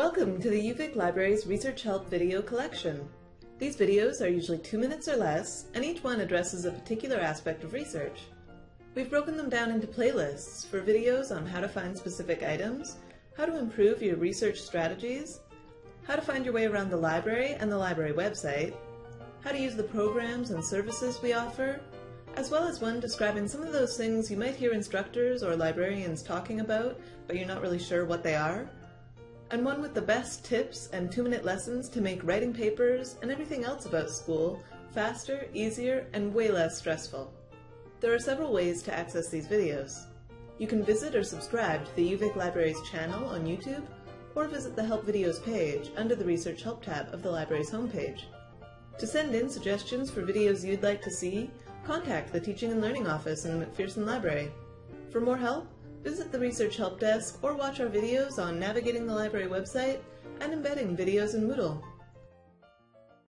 Welcome to the UVic Library's Research Help video collection. These videos are usually two minutes or less, and each one addresses a particular aspect of research. We've broken them down into playlists for videos on how to find specific items, how to improve your research strategies, how to find your way around the library and the library website, how to use the programs and services we offer, as well as one describing some of those things you might hear instructors or librarians talking about, but you're not really sure what they are, and one with the best tips and two-minute lessons to make writing papers and everything else about school faster, easier, and way less stressful. There are several ways to access these videos. You can visit or subscribe to the UVic Library's channel on YouTube, or visit the Help Videos page under the Research Help tab of the library's homepage. To send in suggestions for videos you'd like to see, contact the Teaching and Learning Office in the McPherson Library. For more help, Visit the Research Help Desk or watch our videos on navigating the library website and embedding videos in Moodle.